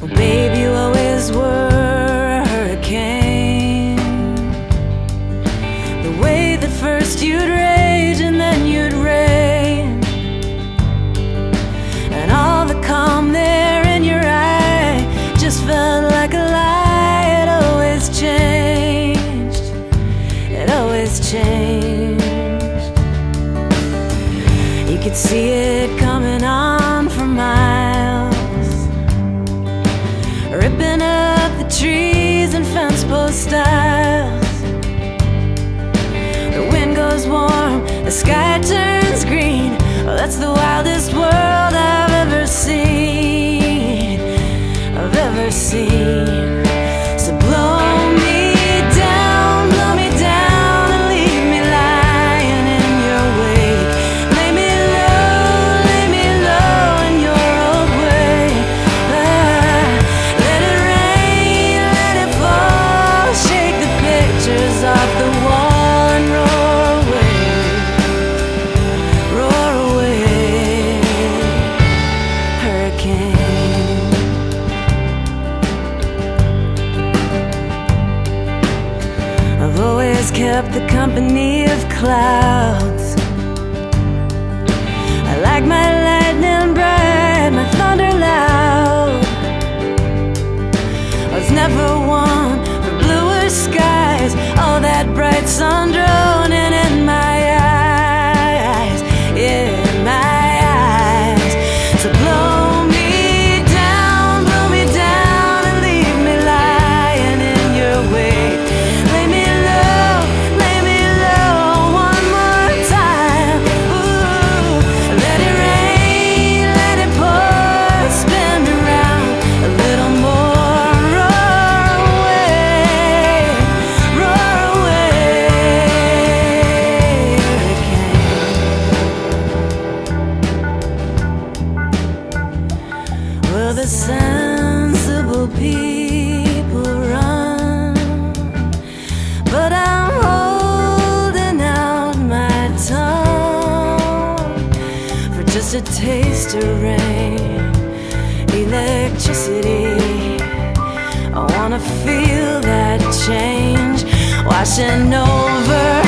Well, babe, you always were a hurricane. The way that first you'd rage and then you'd rain. And all the calm there in your eye just felt like a lie. It always changed. It always changed. You could see it coming on wildest world kept the company of clouds. I like my lightning the sensible people run, but I'm holding out my tongue for just a taste of rain, electricity. I wanna feel that change. Washing over